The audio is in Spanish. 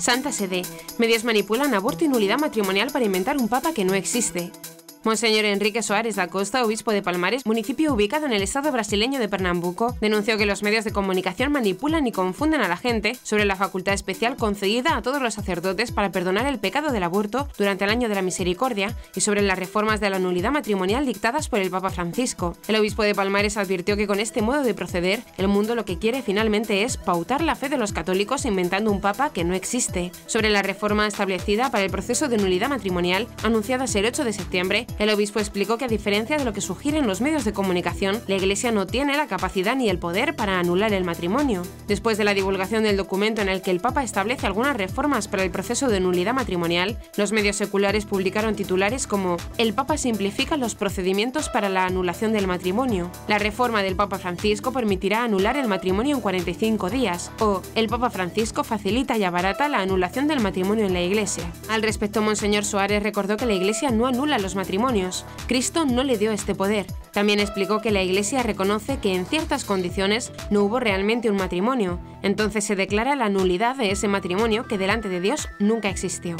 Santa Sede. Medios manipulan aborto y nulidad matrimonial para inventar un papa que no existe. Monseñor Enrique Soares da Costa, obispo de Palmares, municipio ubicado en el estado brasileño de Pernambuco, denunció que los medios de comunicación manipulan y confunden a la gente sobre la facultad especial concedida a todos los sacerdotes para perdonar el pecado del aborto durante el año de la misericordia y sobre las reformas de la nulidad matrimonial dictadas por el Papa Francisco. El obispo de Palmares advirtió que con este modo de proceder, el mundo lo que quiere finalmente es pautar la fe de los católicos inventando un papa que no existe. Sobre la reforma establecida para el proceso de nulidad matrimonial, anunciada el 8 de septiembre, el obispo explicó que a diferencia de lo que sugieren los medios de comunicación, la Iglesia no tiene la capacidad ni el poder para anular el matrimonio. Después de la divulgación del documento en el que el Papa establece algunas reformas para el proceso de nulidad matrimonial, los medios seculares publicaron titulares como El Papa simplifica los procedimientos para la anulación del matrimonio, la reforma del Papa Francisco permitirá anular el matrimonio en 45 días, o El Papa Francisco facilita y abarata la anulación del matrimonio en la Iglesia. Al respecto, Monseñor Suárez recordó que la Iglesia no anula los Cristo no le dio este poder. También explicó que la Iglesia reconoce que en ciertas condiciones no hubo realmente un matrimonio, entonces se declara la nulidad de ese matrimonio que delante de Dios nunca existió.